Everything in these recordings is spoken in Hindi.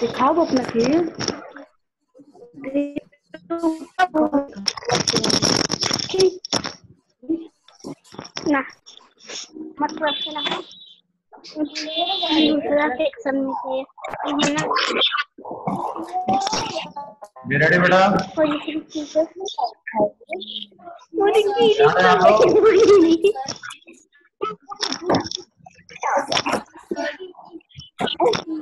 दिखाओ अपना खेल ना मत रखना दूसरा सेक्शन में से। है। ना बेटा कोई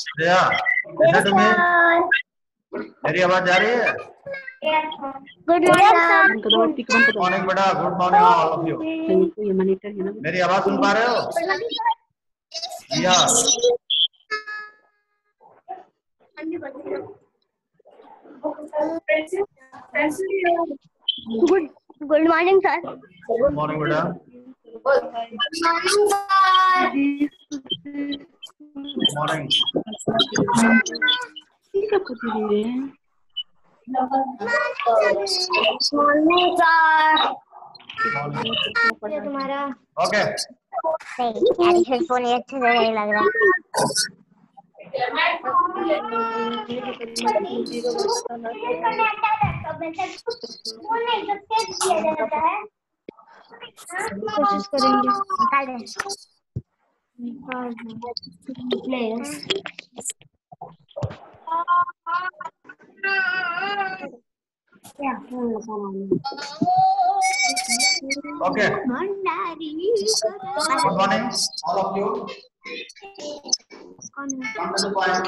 श्रेया कैसे तुम्हें। मेरी आवाज़ जा रही है? गुड मॉर्निंग बेटा good morning all of you ये मॉनिटर ना? मेरी आवाज़ सुन पा रहे हो? किया good good morning sir good morning बेटा गुड मॉर्निंग सर दीदी मॉर्निंग सर तुम्हारा ओके हेडफोन ये अच्छे से नहीं लग रहा कोशिश करेंगे okay. Good morning, all of you. Come to the point.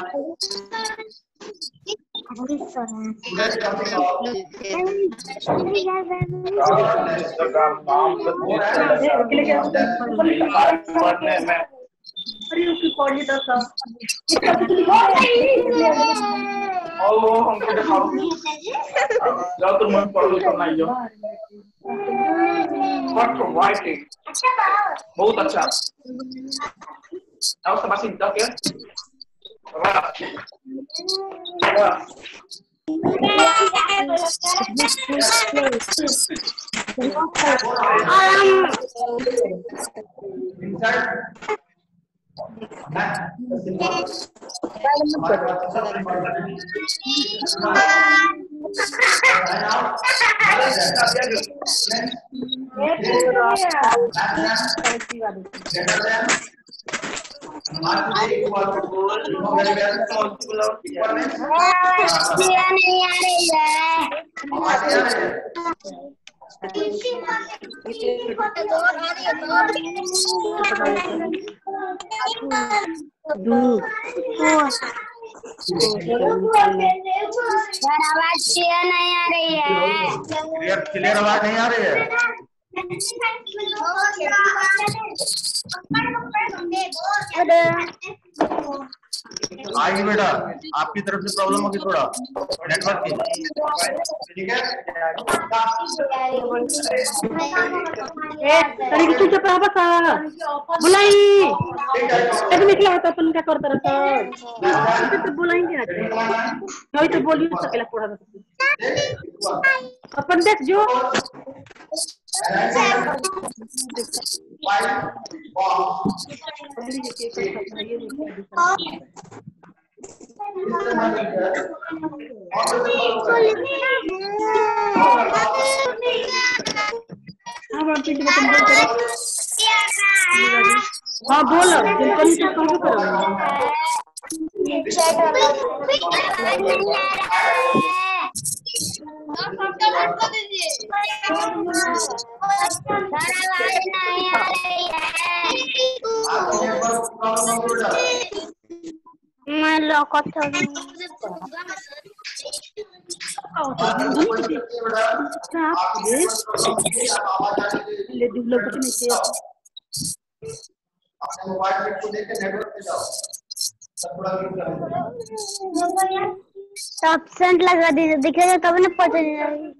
The poly तो सब ओ हमको दिखाओ जाओ तुम मन पढ़ लो करना ही जाओ व्हाट राइटिंग बहुत अच्छा आओ सब सिंह तक वाह वाह inside Next, Yes, है। है है? आवाज़ क्लियर नहीं आ रही है क्लियर क्लियर आवाज़ नहीं आ रही है आएगी बेटा आपकी तरफ़ से प्रॉब्लम होगी थोड़ा। नेटवर्क की। ठीक है बुलाई। निकला होता अपन क्या करता रहता? तो बुलाएँगे आज। नहीं तो बोल नहीं सकेला पूरा अपन देख जो। बतन बोल। करो हाँ बोल जिन करी। मैं ले कुछ नहीं से अपने मोबाइल में को लेकर नेटवर्क पे जाओ थोड़ा क्लिक कर तो ऑप्शन लगा दीजिए दिखेगा तब ना पता नहीं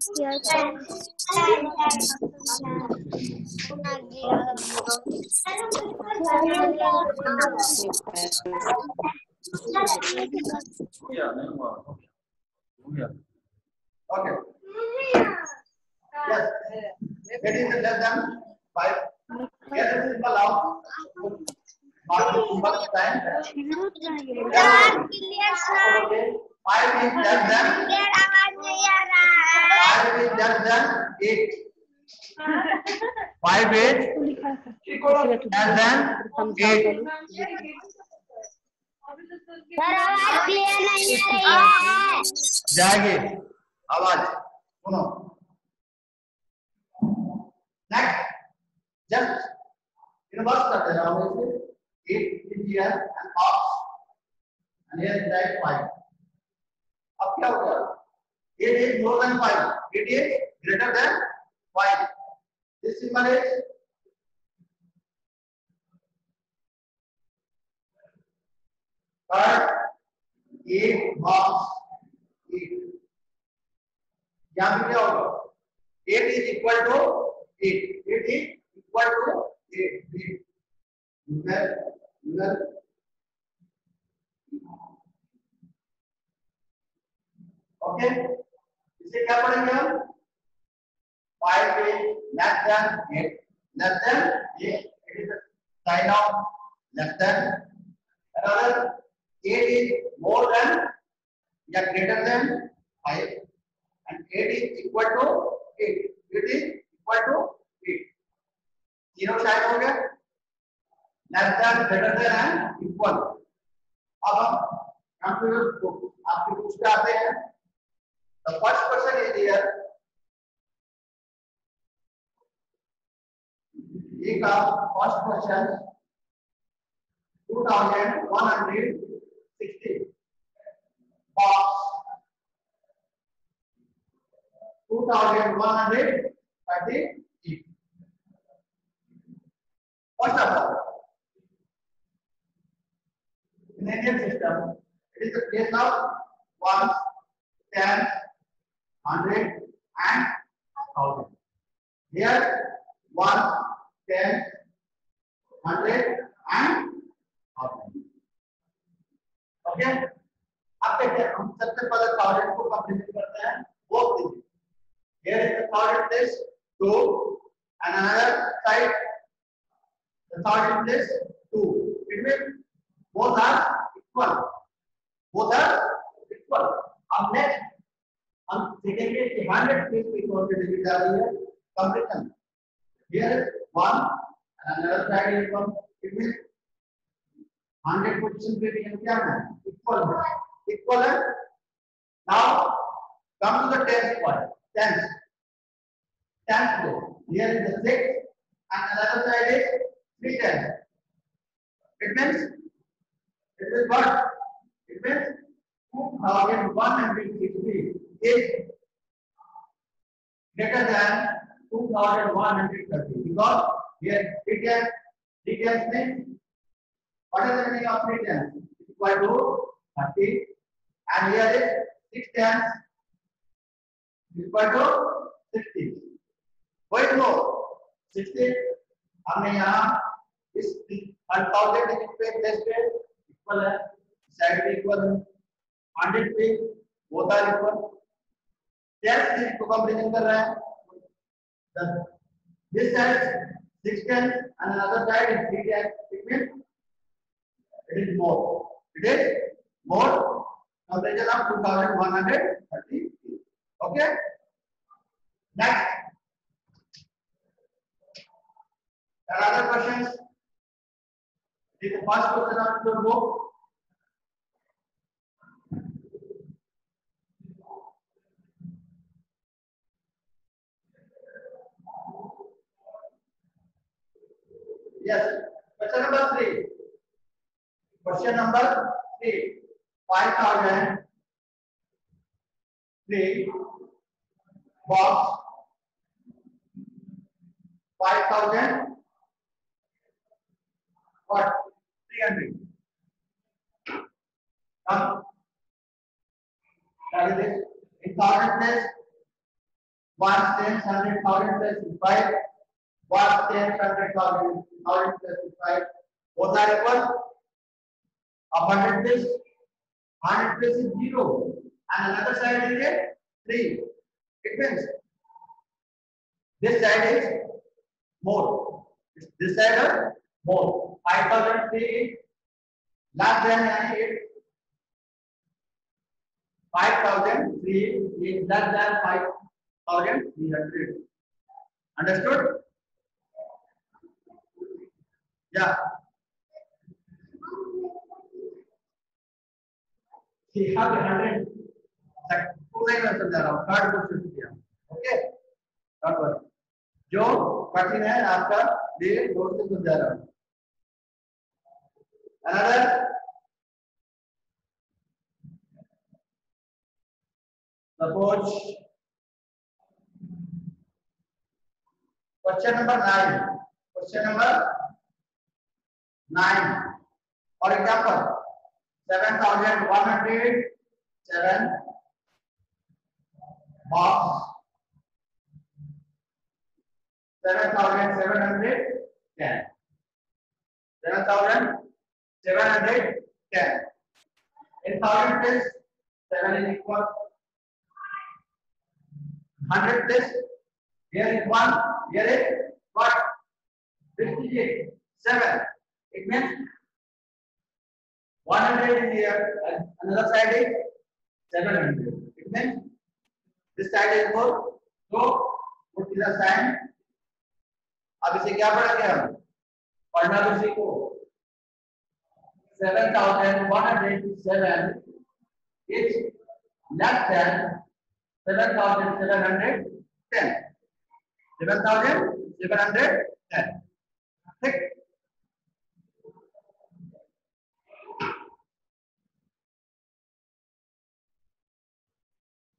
हो okay yes it is less than 5 get a symbol out mark the symbol sign okay 5 is less than 5 is less than 8 5 is less than 8 clear नहीं आ रही है। जाएगी। आवाज़। सुनो। नेक्स्ट जस्ट रिवर्स करते जाओ इसे eight in here and of and here right five अब क्या होगा? Eight is more than five eight is greater than five this symbol is third eight box eight यहाँ पे क्या होगा eight is equal to eight eight is equal to eight eight user okay इसे क्या पढ़ेंगे हम? Five is less than eight less than eight it is sign of less than another 8 is more than या greater than 5 and 8 is equal to 8 it is equal to 8 तीनों शायद हो गया less than greater than and equal अब हम कंप्यूटर को आपके बुक्स पे आते हैं the first question is here ये का first question 2160 box 2130 first of all in Indian system it is the case of ones tens hundred and thousand here one ten hundred and okay अब देखिए हम सबसे पहले थाउज़ेंड को कंप्लीट करते हैं वो दीजिए here is the thousand place 2 and another side the thousand place 2 it means both are equal both are equal अब next हम सीखेंगे कि 100 प्लेस पे कौन सी डिजिट आ रही है completion here is 1 and another side is 1 it means hundred position पे भी हम क्या है इक्वल है? इक्वल है now come to the tenth point tenth tenth place here is the six and another side is three tenth it means it is what it means 2160 is greater than 2130 because here it is details means What is the meaning of three tens? Equal to 30 and here is six tens equal to 60. वही तो 60 हमने यहाँ इस थाउज़ेंड डिजिट पे प्लेस पे इक्वल है साइड पे इक्वल है हंड्रेड पे both are equal tens digit को कंपैरिजन कर रहे हैं this side 6 tens and another side is 3 tens it means it is more. It is more. Comparison of 2130. Okay. Next. Another questions. This is the first question of your book. Yes. Question number three. Question number three five thousand three box five thousand what three hundred एक thousand plus one ten hundred thousand plus five one ten hundred thousand thousand plus five होता है A hundred place, hundred place is zero, and another side is a three. It means this side is more. This side is more. Five thousand three is less than यानी eight 5003 is less than 5300 understood yeah he have a 100 two line में समझा रहा हूँ थर्ड क्वेश्चन किया ओके थर्ड वन जो कठिन है आपका ये दो से समझा रहा हूँ another Suppose question number nine. Question number nine. For example, seven hundred ten. Seven thousand seven hundred ten. In thousand place, seven is equal hundred place. Here is one. Here is what? Fifty-eight. Seven. It means one hundred is here. and Another side is seven hundred. It means this side is more. So put the sign. अब इसे क्या पढ़ेंगे हम पढ़ना तो one hundred seven is less than seven thousand seven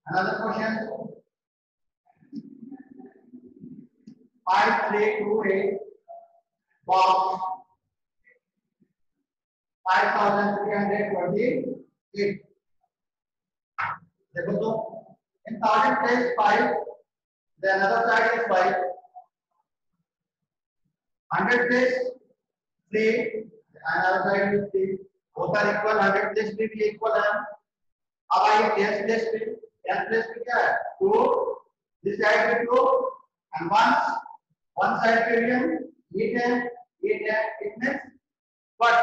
Another question. 5 plate to a box 5328 देखो तो in thousand place 5 the another side is 5 100 place 3 another side is 3 both are equal 100 place 3 भी equal है अब आइए 10 place 3 एल प्लस पे क्या है टू दिस साइड पे two and one one side पे भी हम एट है एट है it means but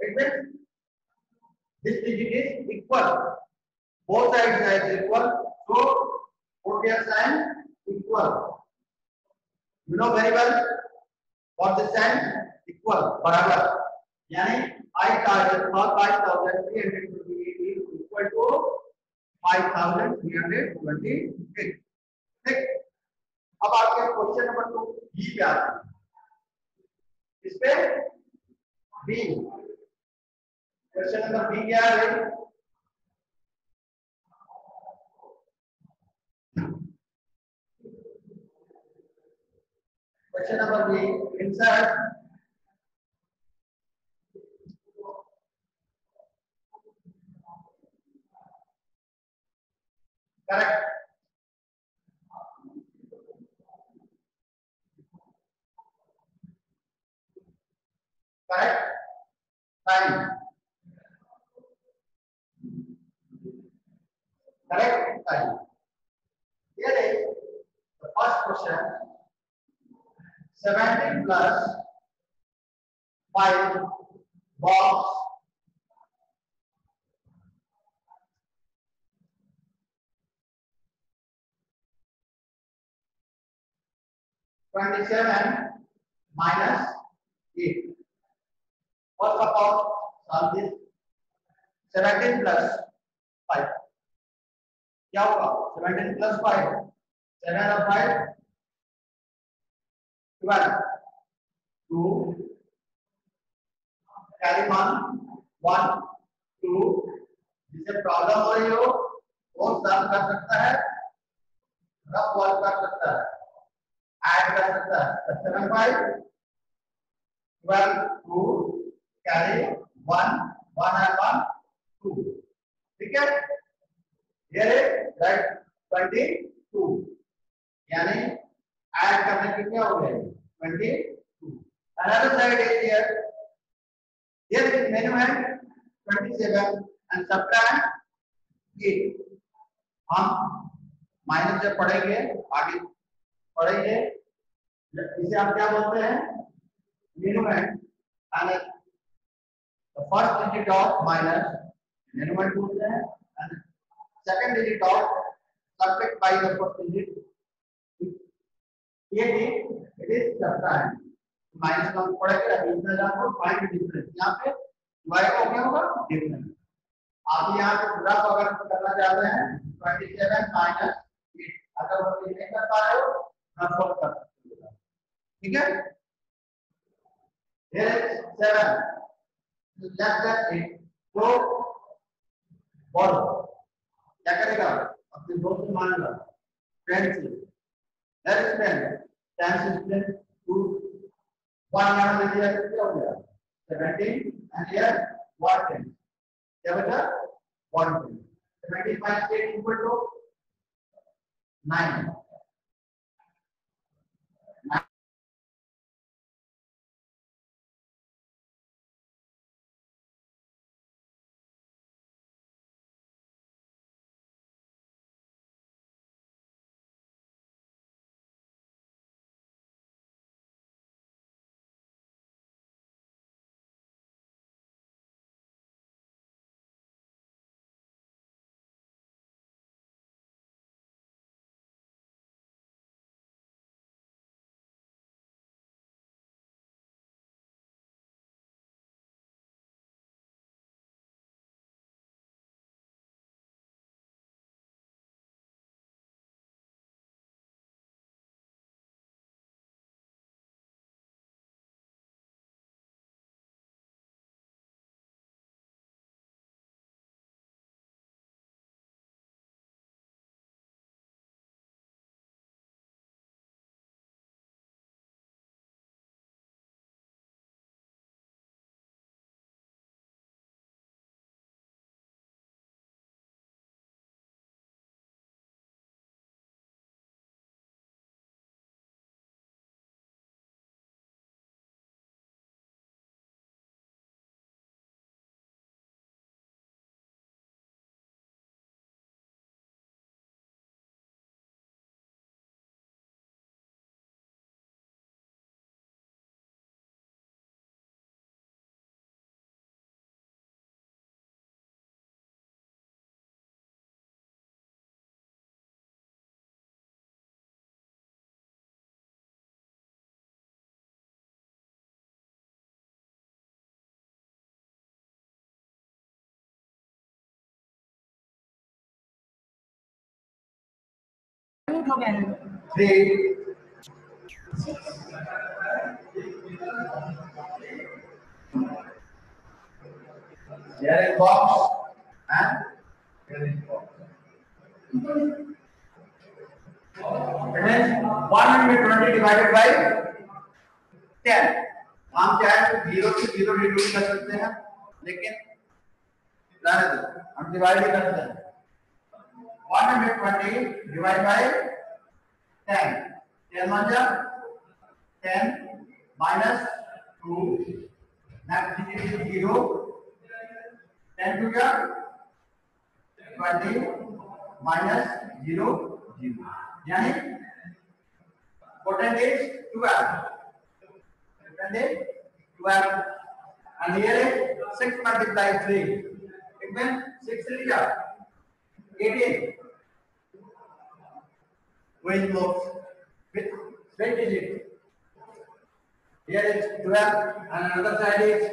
it means this digit is equal both sides are equal so put your sign equal you know very well what the sign equal बराबर यानी 5353 five thousand three hundred twenty-eight. ठीक. अब आपके क्वेश्चन नंबर टू बी पे आते. इस पे बी क्वेश्चन नंबर बी क्या है question number B insert correct correct time correct time. Here is the first question. 17 plus 5 box Twenty-seven minus eight. First of all, solve this. Seventeen plus five. क्या होगा सेवेंटीन प्लस फाइव सेवन और five twelve two carry one one two जिसे प्रॉब्लम हो रही हो वो सॉल्व कर सकता है रफ वर्क कर सकता है। कर सकता है seven five twelve two carry one one and one two here is right 22 यानी ऐड करने के क्या हो गए 22 another side is here here is menu है 27 and subtract 8 हम माइनस जब पढ़ेंगे आगे पढ़ेंगे इसे आप क्या बोलते हैं? And the first digit of minus minimum बोलते हैं, and second digit of subtract by the first digit. ये थी it is subtract माइनस का पढ़ेंगे अभी इसमें जाकर फाइंड डिफरेंस यहाँ पे y का क्या होगा? डिफरेंस आप यहाँ पे को अगर करना चाहते हैं 27 माइनस 8 अगर वो नहीं कर पा रहे हो ना सॉल्व कर सकते हो ठीक है is 7 less than 8 तो बोलो क्या करेगा अपने दोस्त मान लो 10 से is 10 10 से 10 2 1 यहाँ ले लिया तो क्या हो गया 17 and here 110 क्या बचा 110 17 minus 8 equal to 9 हो गया है and here is box. It is 120 divided by 10. हम चाहे तो ज़ीरो से ज़ीरो रिड्यूस कर सकते हैं, लेकिन हम डिवाइड कर सकते हैं 120 divide by 10 10 one 10 minus 2 next digit is 0 10 to जा 20 माइनस 0 0 यानी quotient is 12 and then 12 and here is 6 multiplied 3 it means 6 3 18 which moves with which digit here is 12 and another side is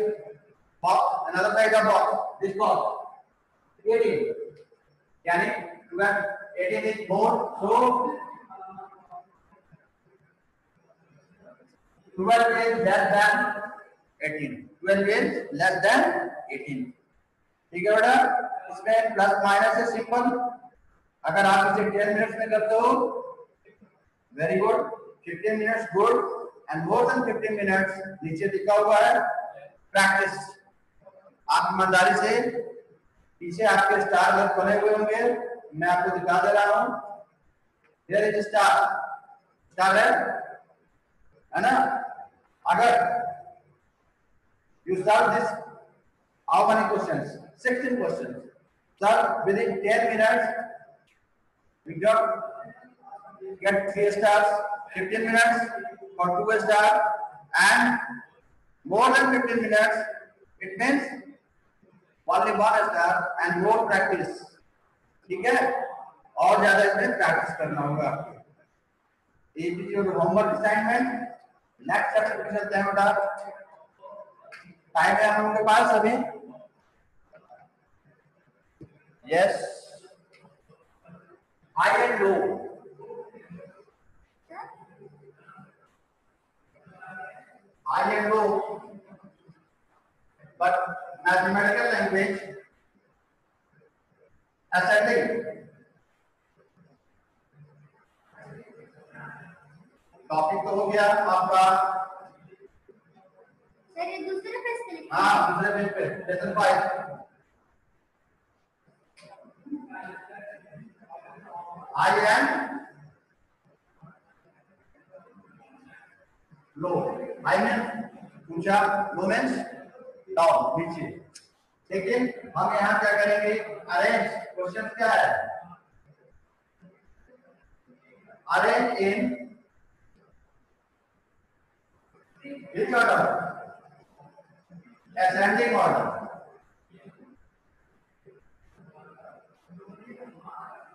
box another side of box this box 18 yani 12 18 is more so 12 is less than 18 12 is less than 18 ठीक है बेटा इसमें प्लस माइनस है सिंपल अगर आप इसे 10 मिनट्स में करते हो very good 15 minutes good and more than 15 minutes नीचे लिखा हुआ है प्रैक्टिस आप ईमानदारी से पीछे आपके स्टार वर्क बने हुए होंगे। मैं आपको दिखा दे रहा हूँ। देयर इज़ स्टार स्टार है? है ना? अगर you solve this how many questions 16 questions sir within 10 minutes we got get 3 stars 15 minutes for 2 star and more than 15 minutes, it means only one star and more practice. ठीक है? और ज़्यादा इसमें प्रैक्टिस करना होगा। आपको ये भी होमवर्क असाइनमेंट नेक्स्ट चैप्टर पे चलते हैं बेटा टाइम है हम लोगों के पास अभी? Yes high and low high and low but mathematical language ascending topic तो हो गया आपका सर ये दूसरे पेज पे लिखा हाँ दूसरे पेज पे lesson five I am low I mean ऊँचा लो मीन्स डाउन नीचे लेकिन हम यहाँ क्या करेंगे अरेंज क्वेश्चन क्या है arrange in which order ascending order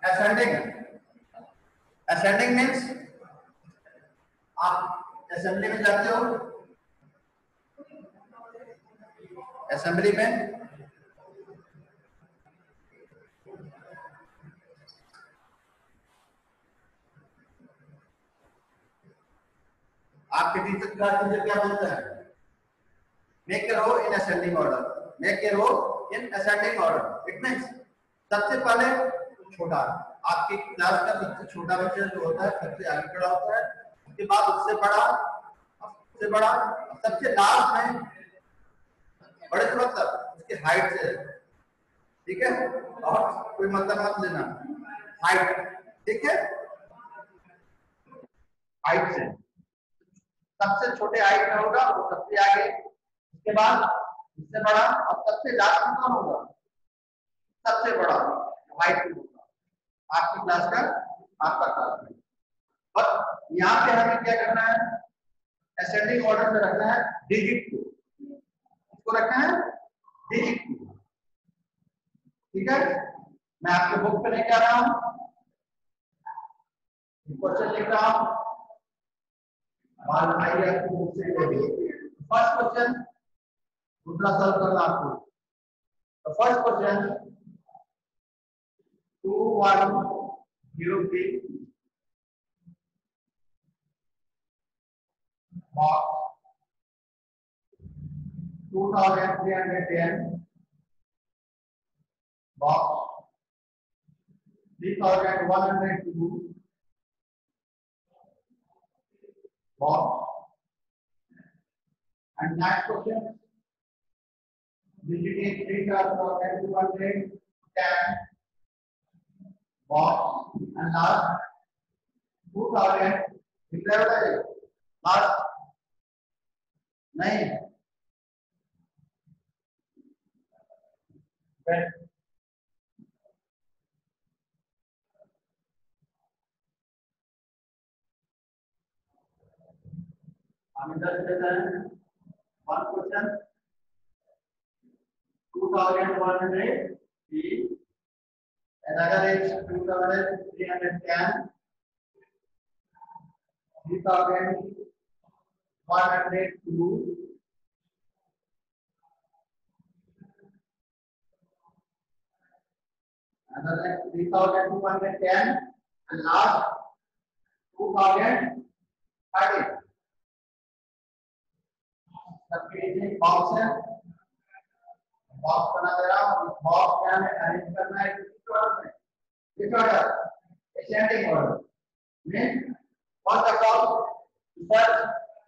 ascending ascending means आप असेंबली में जाते हो असेंबली में आपके टीचर क्लास टीचर क्या बोलते हैं? Make a row in ascending order make a row in ascending order it means सबसे पहले छोटा। आपकी क्लास का सबसे छोटा बच्चा जो होता है, सबसे आगे खड़ा होता है। उसके बाद उससे बड़ा उससे बड़ा, सबसे लास्ट में बड़े से मतलब उसकी हाइट से। ठीक है? और कोई मतलब मत लेना। हाइट ठीक है? हाइट से। सबसे छोटे हाइट में होगा? वो सबसे आगे। उसके बाद उससे बड़ा, और सबसे लास्ट में कौन होगा? सबसे बड़ा हाइट में होगा। आपकी क्लास का आपका क्लास में। और यहाँ पे हमें क्या करना है? असेंडिंग ऑर्डर में रखना है डिजिट को इसको रखना है? डिजिट को ठीक है? मैं आपके बुक पे लेके आ रहा हूँ। क्वेश्चन लिख रहा हूँ। मान आइए आपको बुक फ़र्स्ट क्वेश्चन दूसरा सॉल्व करना आपको। First question two one zero three box 2310 box 3102 Bob. And next question, did you take three cars for everyone day? Can, box, and last, two cars in the last. Nine. But हम इधर से लेते हैं one question 2100 B and other is 2310 3102 another 3210 and last 2030 सबके लिए बॉक्स है। बॉक्स बना दे रहा हूँ। बॉक्स क्या है अरेंज करना है। किस ऑर्डर में किस order ascending order mean first of all first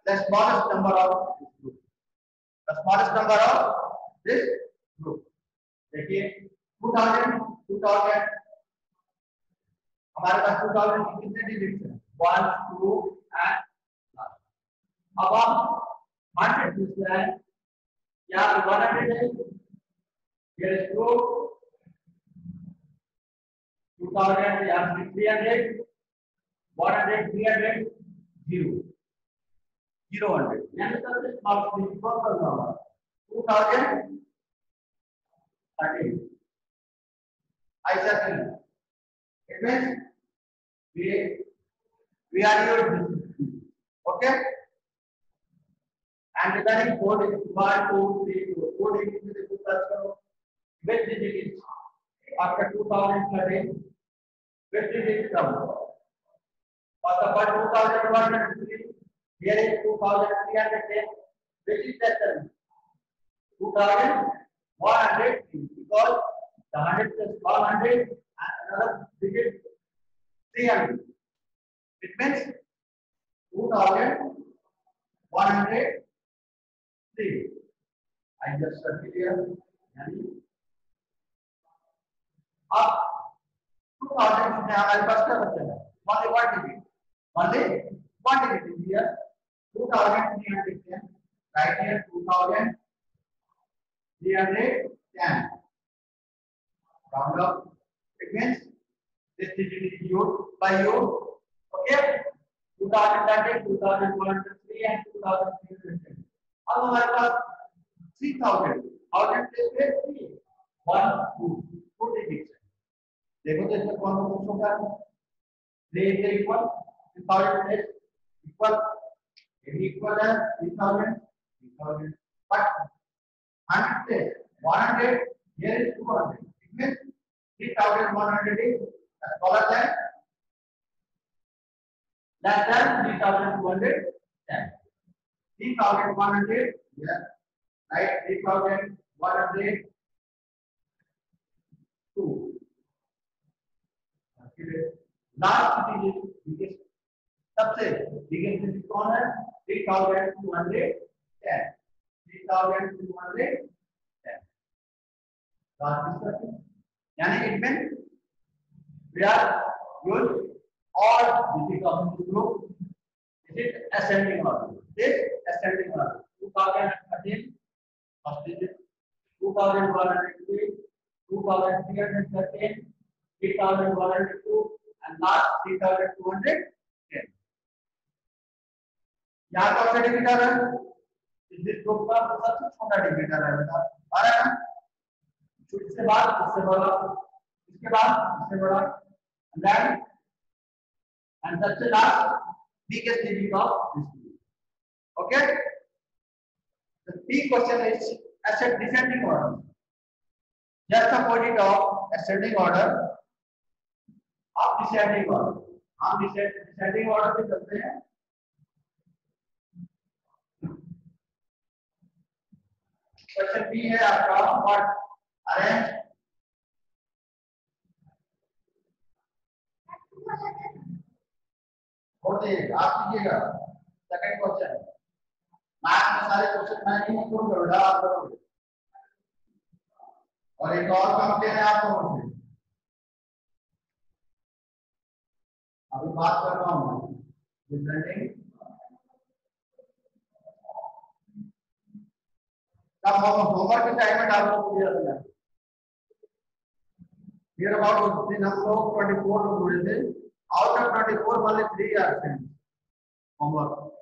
the smallest number of this group. The smallest number of this group. देखिए 2000 2000 हमारे पास 2000 कितने डिजिट्स हैं? 1 2 एंड अब आप 100 दूसरा है या 100 है here is 2 2000 या 300 100 300 0 000 यानी तब तक बात में बहुत कर रहा है 2000 13 ऐसा करना it means we are your okay okay? And regarding code is one, two, three, four. Code is with the search करो. Which digit is after 2013? Which digit is come? First of all, 2103. Here is 2310. Which is that term? 2103 because the 100 plus 100 and another digit 300. It means 2103. I just stuck it here. यानी अब 2000 में हमारे पास क्या बचा है? Only one digit. Only one digit is here. 2310. Right here 2310. Round up. It means this digit is used by you. Okay? 2013, 2003 and 2003. अब हमारे पास 3000 थाउज़ेंड प्लेस पे 3 1 2 टू डिजिट्स है। देखो तो इसमें कौन कौन सा होगा 3 से इक्वल 3000 प्लेस इक्वल ये इक्वल है 3000 3000 but 100 place 100 here is 200 it means 3100 is smaller than, less than 3210 3100 yeah right 3100 2 last biggest सबसे बिगेस्ट डिजिट कौन है 3210 3210 लास्ट डिस्कशन यानी it mean we are use all digit of the group is it ascending order this ascending order 2013 first digit 2103 2313 3102 and last 3210 यहाँ कौन सा डिजिटर है इस ग्रुप का सबसे छोटा डिजिटर है बेटा आ रहा है ना इसके बाद इससे बड़ा इसके बाद इससे बड़ा and then and that's the last biggest digit of this group. Okay? The B question is ascend descending order. Just opposite of ascending order of descending order. हम descending order पे चलते हैं क्वेश्चन बी है आपका व्हाट अरेंज छोड़ दीजिए आप कीजिएगा सेकंड क्वेश्चन मैथ में सारे क्वेश्चन मैं नहीं छोड़ बेटा आप करोगे और एक और काम के हैं आप लोगों से? अभी बात कर रहा हूँ। डिफरेंटिंग तब हम होमवर्क के टाइम में था Here about the number of 24 लोग थे। Out of 24 only 3 are sent homework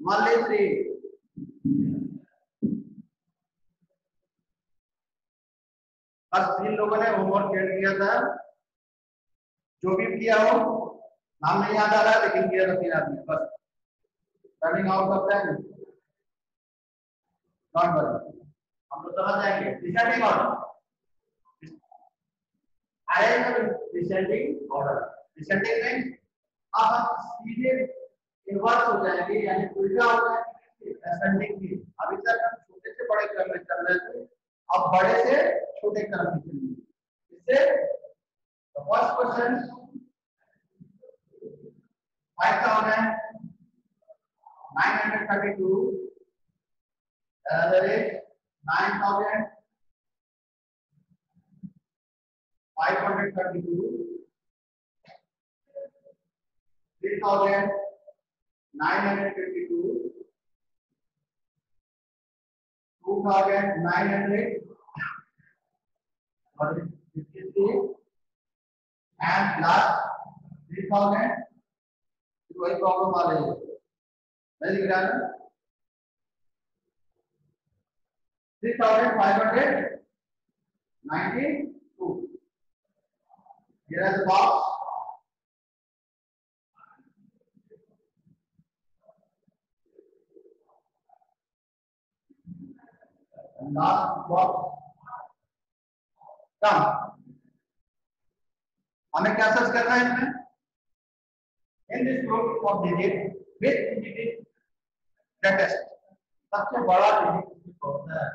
only 3 बस तीन लोगों ने होमवर्क कर किया था। जो भी किया हो, नाम नहीं याद आ रहा, लेकिन किया था तीन आदमी, बस। Running out of time not worry हम लोग समझ जाएँगे। Descending order arrange descending order descending means अब हम सीधे इन्वर्स हो जाएँगे, यानी उल्टा हो जाएँगे असेंडिंग की अभी तक हम छोटे से बड़े क्रम में चल रहे थे अब बड़े से छोटे तरफ़ की ज़िंदगी first question five thousand nine hundred thirty two another nine thousand five hundred thirty two three thousand nine hundred fifty two thousand nine hundred fifty-three, and last three thousand. कोई प्रॉब्लम आ रही है नहीं दिख रहा है thousand five hundred And last box. Come. हमें क्या सर्च करना है इसमें in this group of digit with digit greatest सबसे बड़ा डिजिट होता है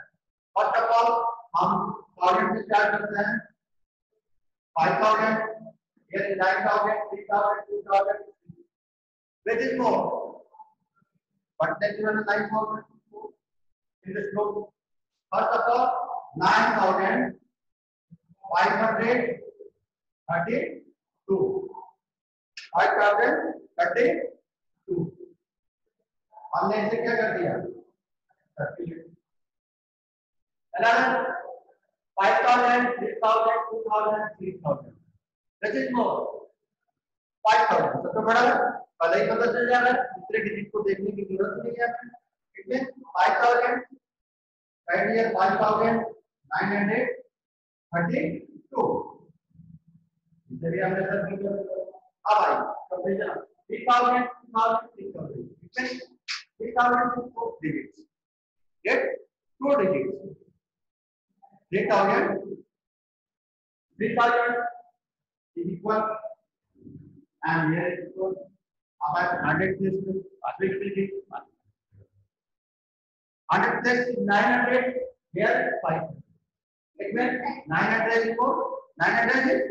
फ़र्स्ट ऑफ़ ऑल हम सॉलिड से स्टार्ट करते हैं 5000 here is 9000 3000 2000 which is more but then you have 9000 in this group first of all 9000 532 5032 हमने इसे क्या कर दिया? Another 5000 6000 2000 3000 which is more. 5000 सबसे बड़ा पहले ही पता चल जाएगा दूसरे डिजिट को देखने की ज़रूरत नहीं है इट मीन 5000 right here 5932 इसे भी हमने सर्च किया अब I comparison 3000 2000 3000 it mean 3000 to 4 digits get 2 digits 3000 3000 is equal and here is equal about 100 plus 6 digits 100 plus 900 here 5 it means 900 is equal 900 is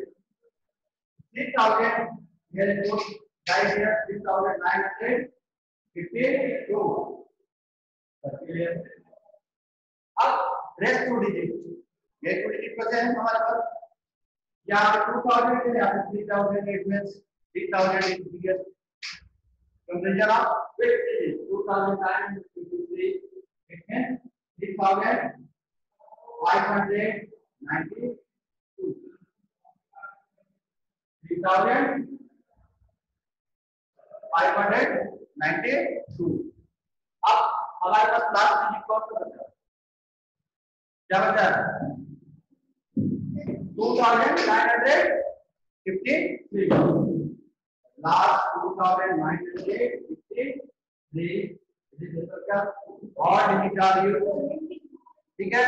3000 here is equal right here 3900 52 अब रेस्ट टू डिजिट ये टू डिजिट बचे हैं हमारे पास यहाँ पे टू थाउज़ेंड है, यहाँ पे three thousand it means three thousand is biggest comparison of two thousand nine fifty three two thousand हमारे पास लास्ट डिजिट कौन बचा? क्या बचा? Two thousand nine hundred fifty three last two thousand nine hundred fifty three क्या और डिजिट आर यूज़ ठीक है?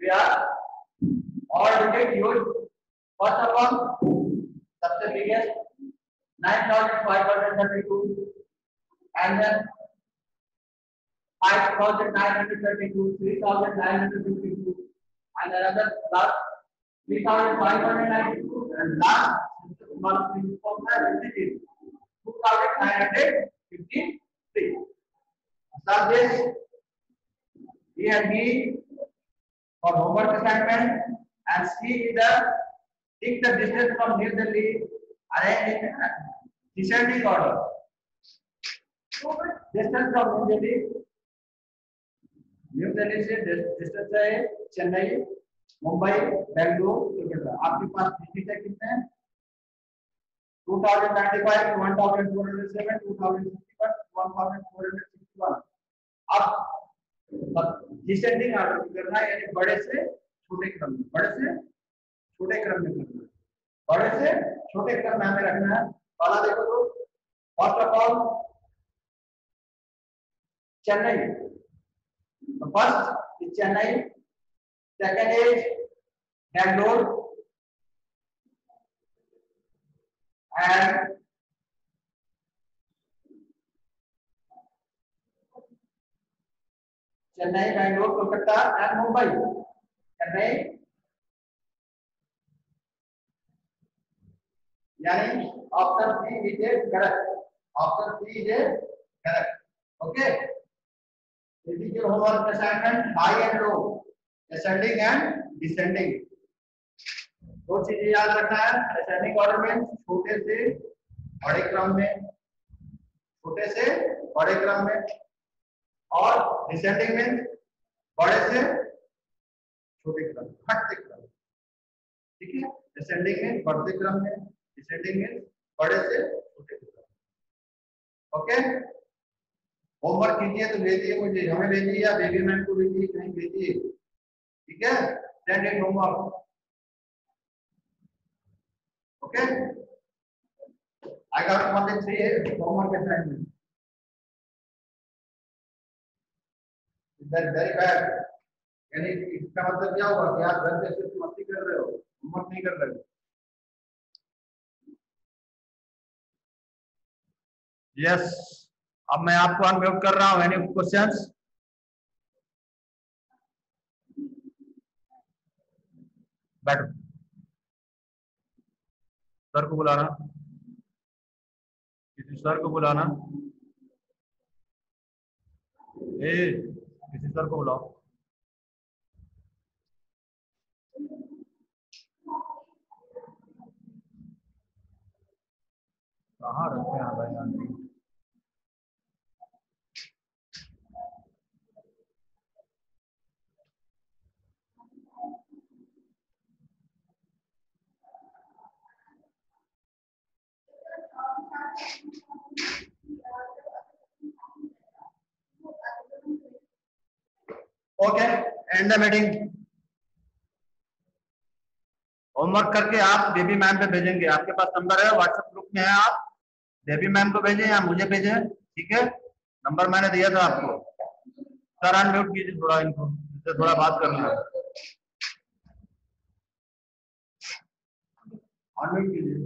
वी आर और digit use first of all सबसे biggest 9532 and then 5932 3952 and another last 3592 and last month is 2953 this he and me for homework assignment and see the take the distance from New Delhi arrange in descending order. Distance from New Delhi. New Delhi से distance है चेन्नई, मुंबई, बेंगलुरु, कोलकाता. आपके पास डिस्ट्रिक्ट है कितने 2095, 1207, 2061, 1461. अब डिसेंडिंग ऑर्डर करना है यानी बड़े से छोटे क्रम में, बड़े से छोटे क्रम में करना है। बड़े से छोटे क्रम में हमें रखना है। पहला देखो तो फ़र्स्ट ऑफ़ ऑल चेन्नई। तो first is Chennai second is Bangalore and Chennai, Bangalore, Kolkata and Mumbai. Chennai. यानी option C is a correct option C is a correct okay this is your homework assignment high and low ascending and descending दो चीज़ें याद रखना है। असेंडिंग ऑर्डर में छोटे से बड़े क्रम में, छोटे से बड़े क्रम में। और डिसेंडिंग में बड़े से छोटे क्रम, घटते क्रम। ठीक है? डिसेंडिंग में बढ़ते क्रम में डिसेंडिंग में बड़े से छोटे क्रम। ओके होमवर्क कीजिए तो भेजिए मुझे, हमें भेजिए या बेबी मैम को भेजिए कहीं भेजिए ठीक है? Send it homework okay I got only three, homework assignment that very bad यानी इसका मतलब क्या होगा कि आप घर पे मस्ती कर रहे हो, होमवर्क नहीं कर रहे हो? यस अब मैं आपको अनम्यूट कर रहा हूँ एनी क्वेश्चंस बैठो। सर को बुलाना। किसी सर को बुलाना। ए किसी सर को बुलाओ। कहाँ रखे हैं भाई aunty? Okay and the meeting homework करके आप बेबी मैम पे भेजेंगे। आपके पास नंबर है व्हाट्सएप ग्रुप में है आप। बेबी मैम को भेजें या मुझे भेजें, ठीक है? नंबर मैंने दिया था आपको। सर अनम्यूट कीजिए थोड़ा इनको, इससे थोड़ा बात करना है अनम्यूट कीजिए।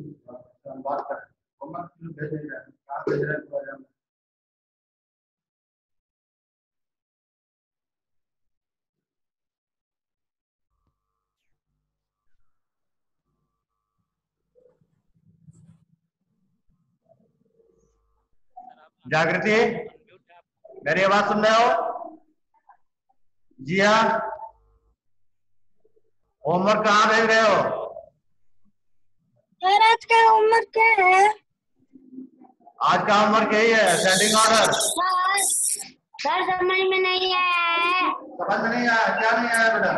बात कर होमवर्क भेज रहे हैं कहाँ भेज रहे हैं थोड़ा जानना। जागृति मेरी आवाज़ सुन रहे हो? जी हाँ। होमवर्क कहाँ भेज रहे हो? सर आज का होमवर्क क्या है? आज का होमवर्क यही है सेंडिंग ऑर्डर। सर समझ में नहीं आया समझ में नहीं आया क्या नहीं आया बेटा?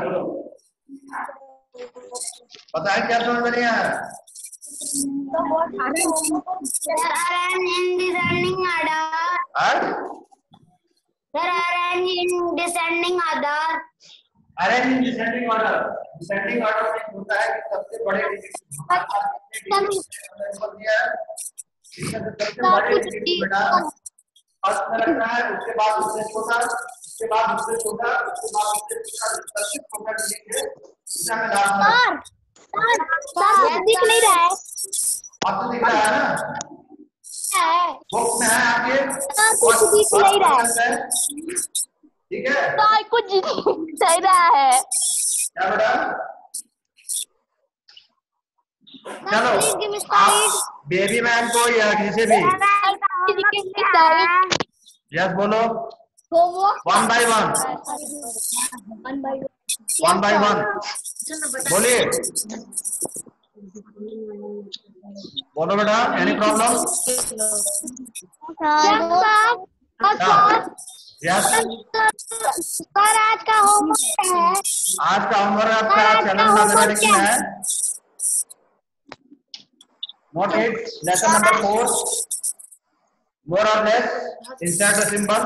बताए क्या समझ में नहीं आया? Sir arrange in descending order हाँ? sir arrange in descending order arrange in descending order descending order में होता है कि सबसे बड़े इसमें सबसे बड़े फ़र्स्ट में रखना है उसके बाद उससे छोटा उसके बाद उससे छोटा उसके बाद उससे छोटा सबसे छोटा digit है इसे हमें लास्ट सर दिख नहीं रहा है। आपको दिख रहा है ना। है। बुक में है आपके? सर कुछ दिख नहीं रहा है। है। ठीक है? सर कुछ दिख नहीं रहा है। क्या बेटा? चलो आप बेबी मैम को या किसी भी? यस बोलो। One by one one by one बोलिए। बोलो बेटा एनी प्रॉब्लम यस सर आज का होमवर्क है। आज का होमवर्क आपका चैनल मैथमेटिक्स में है? Note it lesson number four more और लेस इंसर्ट द सिंबल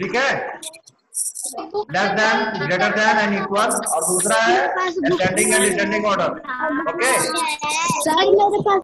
ठीक है? Less than greater than and equal और दूसरा है ascending and descending order okay sir मेरे पास